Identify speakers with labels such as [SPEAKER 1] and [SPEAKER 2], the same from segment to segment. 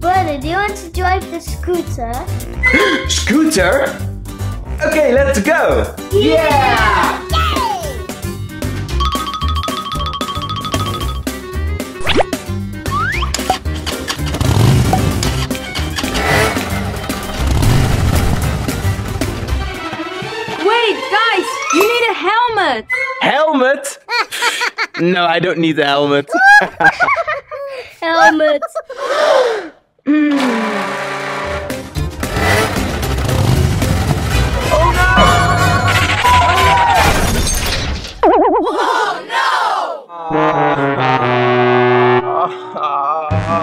[SPEAKER 1] Brother, do you want to drive the scooter?
[SPEAKER 2] Scooter? Okay, let's go! Yeah!
[SPEAKER 3] Wait, guys, you need a helmet.
[SPEAKER 2] Helmet? no, I don't need the helmet.
[SPEAKER 1] Helmet.
[SPEAKER 3] Oh, oh,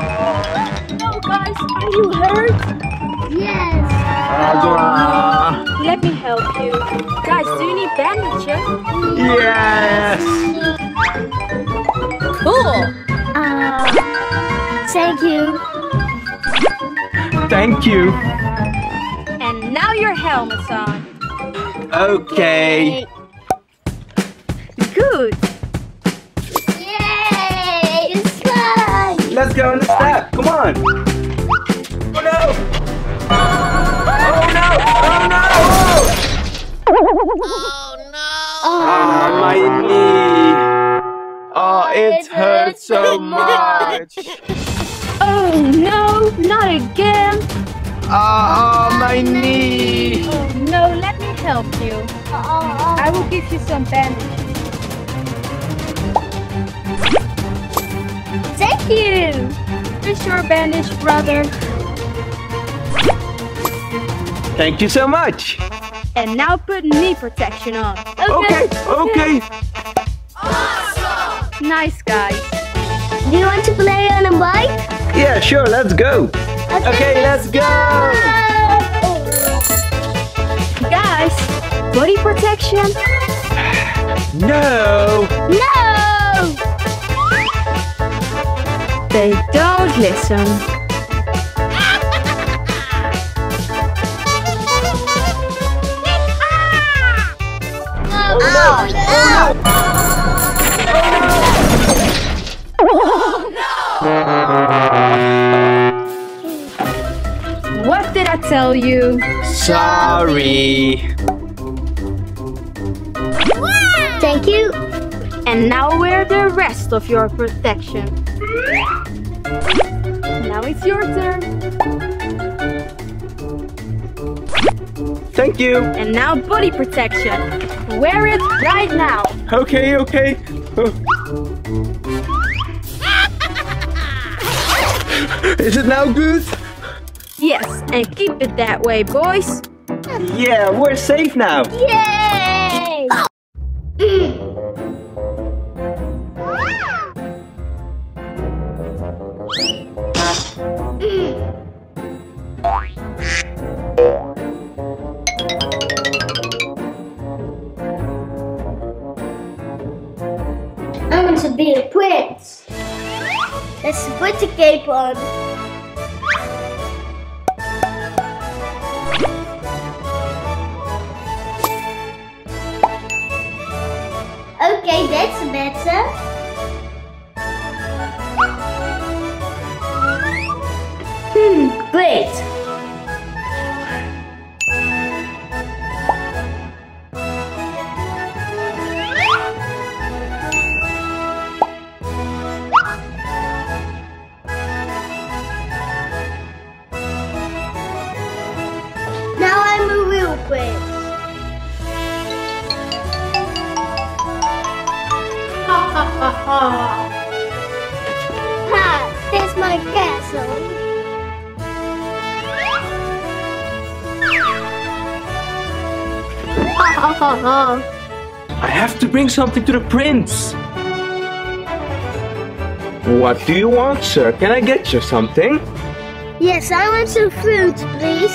[SPEAKER 3] no, guys, are you hurt?
[SPEAKER 1] Yes.
[SPEAKER 3] Let me help you. Guys, do you need bandages?
[SPEAKER 2] yes!
[SPEAKER 3] Cool.
[SPEAKER 1] Thank you.
[SPEAKER 2] Thank you.
[SPEAKER 3] And now your helmet's on.
[SPEAKER 2] Okay.
[SPEAKER 3] Good.
[SPEAKER 1] Yay! It's fun.
[SPEAKER 2] Let's go on the step. Come on. Oh no! Oh no! Oh no! Oh, ah, my knee. Oh, it hurts so much.
[SPEAKER 3] Oh no, not again.
[SPEAKER 2] Ah, oh, my knee.
[SPEAKER 3] Oh no, let me help you.
[SPEAKER 1] Oh,
[SPEAKER 3] I will give you some bandages.
[SPEAKER 1] thank you.
[SPEAKER 3] Here's your bandage, brother.
[SPEAKER 2] Thank you so much.
[SPEAKER 3] And now put knee protection on.
[SPEAKER 2] Okay, okay. Awesome.
[SPEAKER 3] Nice, guys.
[SPEAKER 1] Do you want to play on a bike?
[SPEAKER 2] Yeah, sure, let's go. Okay, let's go.
[SPEAKER 3] Guys, body protection.
[SPEAKER 2] No.
[SPEAKER 1] No!
[SPEAKER 3] They don't listen.
[SPEAKER 1] Oh, no!
[SPEAKER 3] Oh, oh, What did I tell you?
[SPEAKER 2] Sorry.
[SPEAKER 1] Thank you.
[SPEAKER 3] And now wear the rest of your protection. Now it's your turn.
[SPEAKER 2] Thank you.
[SPEAKER 3] And now body protection. Wear it right now.
[SPEAKER 2] Okay, okay. Oh. Is it now good?
[SPEAKER 3] Yes, and keep it that way, boys.
[SPEAKER 2] Yeah, we're safe now.
[SPEAKER 1] Yay! Oh. I want to be a prince. Let's put the cape on. Better. Uh-huh.
[SPEAKER 2] I have to bring something to the prince. What do you want, sir? Can I get you something?
[SPEAKER 1] Yes, I want some fruits, please.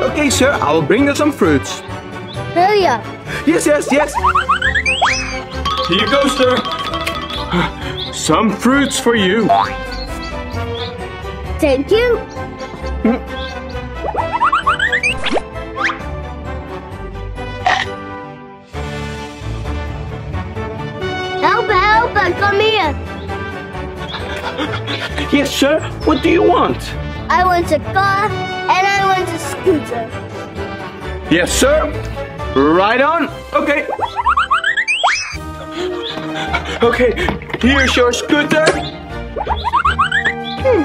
[SPEAKER 2] Okay, sir, I will bring you some fruits.
[SPEAKER 1] Hurry up.
[SPEAKER 2] Yes, yes, yes. Here you go, sir. Some fruits for you.
[SPEAKER 1] Thank you. Help, come here.
[SPEAKER 2] Yes, sir. What do you want?
[SPEAKER 1] I want a car and I want a scooter.
[SPEAKER 2] Yes, sir. Right on. Okay. Okay, here's your scooter. Hmm.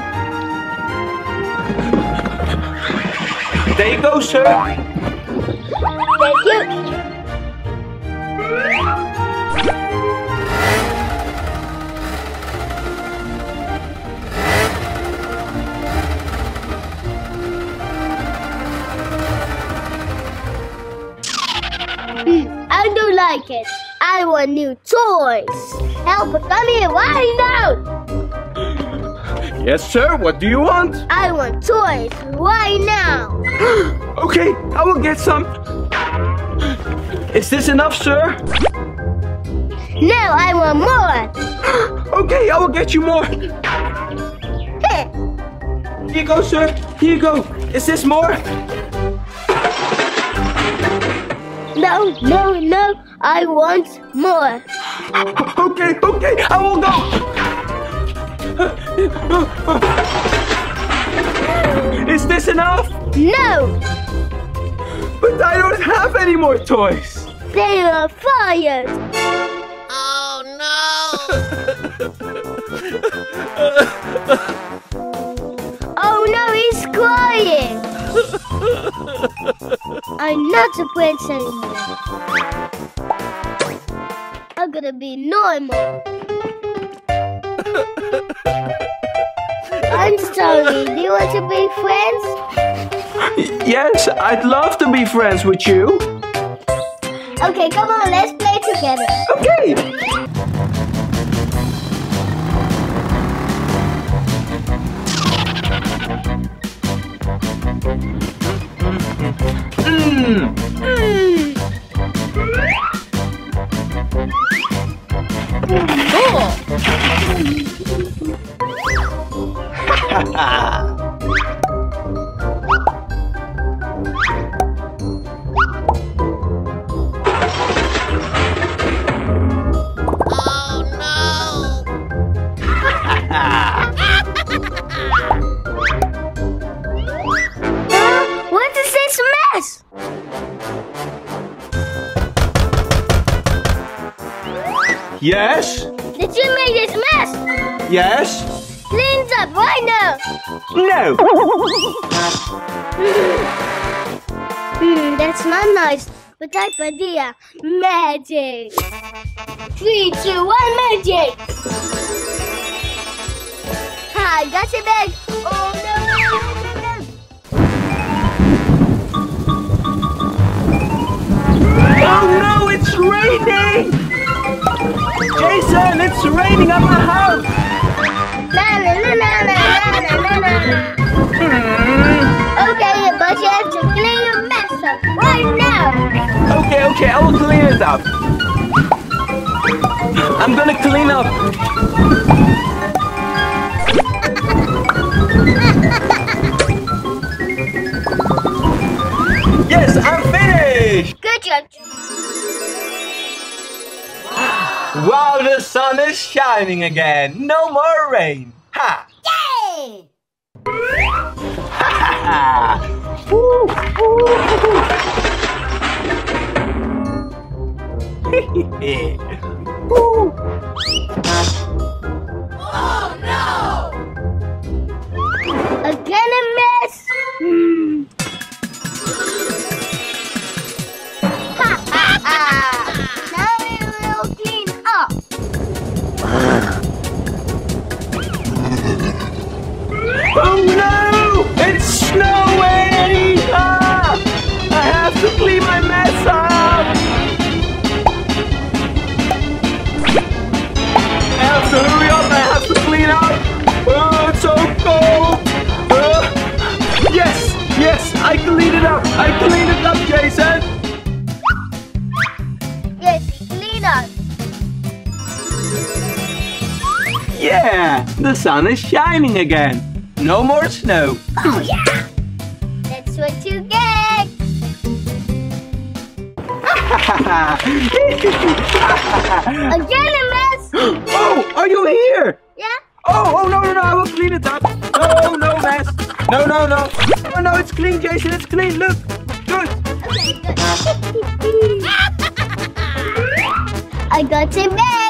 [SPEAKER 2] There you go, sir.
[SPEAKER 1] Thank you. Want new toys. Help, come here right now.
[SPEAKER 2] Yes, sir. What do you want?
[SPEAKER 1] I want toys right now.
[SPEAKER 2] Okay, I will get some. Is this enough, sir?
[SPEAKER 1] No, I want more.
[SPEAKER 2] Okay, I will get you more. Here you go, sir. Here you go. Is this more?
[SPEAKER 1] No, no, no. I want more.
[SPEAKER 2] Okay, okay, I will go. Is this enough?
[SPEAKER 1] No,
[SPEAKER 2] But I don't have any more toys.
[SPEAKER 1] they are fired. Oh no, oh no, he's crying. I'm not a prince anymore. I'm gonna be normal. I'm sorry. Do you want to be friends?
[SPEAKER 2] Yes, I'd love to be friends with you.
[SPEAKER 1] Okay, come on, let's play together.
[SPEAKER 2] Okay. Mm.
[SPEAKER 1] Hmm. Oh,
[SPEAKER 2] yes,
[SPEAKER 1] Did you make this mess?
[SPEAKER 2] yes,
[SPEAKER 1] Clean it up right now.
[SPEAKER 2] no.
[SPEAKER 1] Hmm, that's not nice. But type idea. Magic. Three, two, one, magic. Ha, I got your bag. Oh no.
[SPEAKER 2] Oh no, it's raining! Jason, it's raining at the house!
[SPEAKER 1] Okay, but you have to clean your mess up right now.
[SPEAKER 2] Okay, okay, I will clean it up. I'm gonna clean up. Yes, I'm finished!
[SPEAKER 1] Good job.
[SPEAKER 2] Wow, the sun is shining again. No more rain. Ha!
[SPEAKER 1] Yay! Hehehe
[SPEAKER 2] Oh no! It's snowing! Ah! I have to clean my mess up! I have to hurry up! I have to clean up! Oh, it's so cold! Uh, yes! Yes! I cleaned it up! I cleaned it up, Jason!
[SPEAKER 1] Yes, clean up.
[SPEAKER 2] Yeah! The sun is shining again! No more snow!
[SPEAKER 1] Oh yeah! That's what you get. Again a mess.
[SPEAKER 2] oh! Are you here?
[SPEAKER 1] Yeah,
[SPEAKER 2] Oh, oh, no, no, no, I will clean it up. No, no mess. No, no, no. Oh, no, it's clean, Jason. It's clean. Look. Good.
[SPEAKER 1] Okay, good. I got it back.